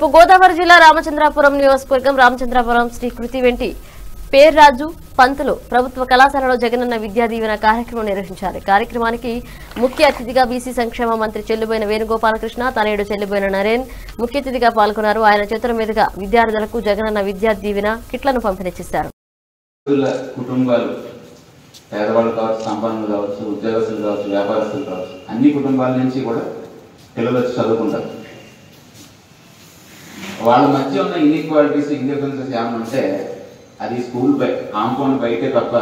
తూర్పు గోదావరి జిల్లా రామచంద్రాపురం నియోజకవర్గం రామచంద్రాపురం శ్రీ కృతి వెంటి పేర్రాజు పంతులు ప్రభుత్వ కళాశాలలో జగనన్న విద్యా దీవెన కార్యక్రమం నిర్వహించారు. కార్యక్రమానికి ముఖ్య అతిథిగా బీసీ సంక్షేమ మంత్రి చెల్లుబోయిన వేణుగోపాలకృష్ణ తనయుడు చెల్లుబోయిన నరేన్ ముఖ్య అతిథిగా పాల్గొన్నారు. ఆయన చేతుల మీదుగా విద్యార్థులకు జగనన్న విద్యా దీవెన కిట్లను పంపిణీ చేశారు. కుటుంబాలు పేదవాళ్ళు కావచ్చు సంపన్నులు కావచ్చు ఉద్యోగస్తులు కావచ్చు వ్యాపారస్తులు కావచ్చు అన్ని కుటుంబాల నుంచి కూడా పిల్లలు వచ్చి చదువుకుంటారు. వాళ్ళ మధ్య ఉన్న ఇన్ఈక్వాలిటీస్ ఇండిపెండెన్సెస్ ఏమైనా ఉంటే అది స్కూల్ బై కాంపౌండ్ బయటే తప్ప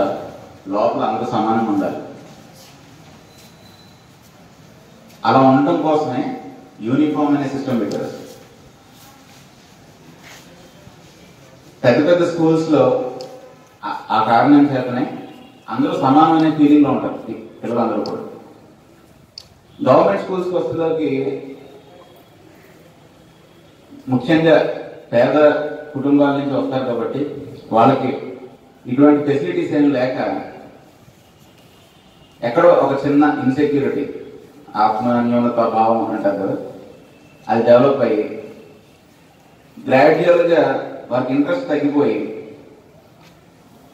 లోపల అంత సమానంగా ఉండాలి. అలా ఉండటం కోసమే యూనిఫామ్ అనే సిస్టమ్ పెట్టారు. పెద్ద పెద్ద స్కూల్స్లో ఆ- కారణం చేతనే అందరూ సమానమైన ఫీలింగ్లో ఉంటారు పిల్లలందరూ కూడా. గవర్నమెంట్ స్కూల్స్ వస్తులోకి ముఖ్యంగా పేద కుటుంబాల నుంచి వస్తారు కాబట్టి వాళ్ళకి ఇటువంటి ఫెసిలిటీస్ ఏం లేక ఎక్కడో ఒక చిన్న ఇన్సెక్యూరిటీ ఆత్మన్యూనత భావం అంటారు కదా అది డెవలప్ అయ్యి గ్రాడ్యువల్గా వారికి ఇంట్రెస్ట్ తగ్గిపోయి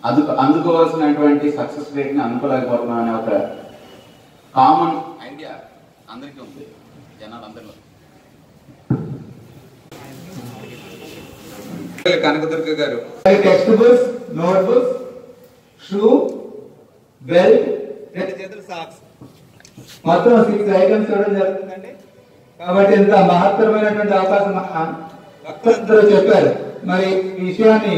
అందుకు అందుకోవాల్సినటువంటి సక్సెస్ రేట్ని అందుకోలేకపోతున్నాం అనే ఒక కామన్ ఐడియా అందరికీ ఉంది జనాలందరిలో. Kanakadurga garu. Text books note books shoe belt రెండు చేతులు సాక్స్ మొత్తం సిక్స్ ఐటమ్స్ ఇవ్వడం జరుగుతుందండి. కాబట్టి ఇంత మహత్తరమైనటువంటి అవకాశం మన భక్తులందరూ చెప్పారు. మరి ఈ విషయాన్ని